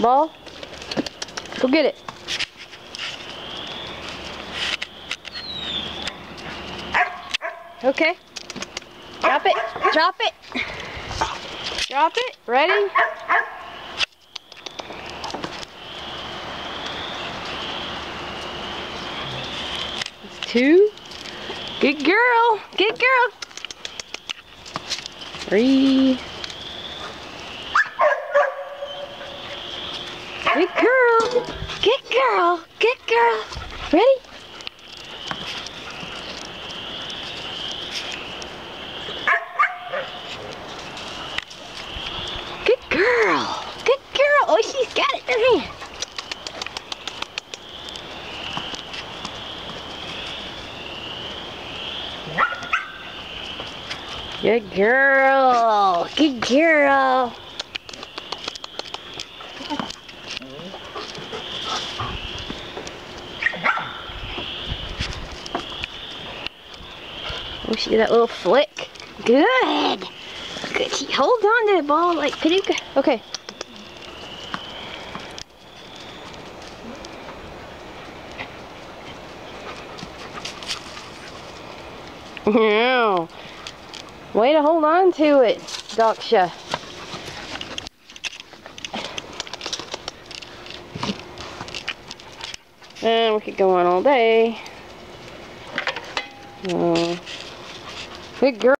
Ball. Go get it. Okay. Drop it. Drop it. Drop it. Ready? Two. Good girl. Good girl. Three. Good girl. Good girl. Good girl. Ready? Good girl. Good girl. Oh, she's got it in her hand. Good girl. Good girl. Oh, see that little flick. Good. Good. She hold on to the ball like Paducah. Okay. Yeah. Way to hold on to it, Daksha. And we could go on all day. Oh. Good girl.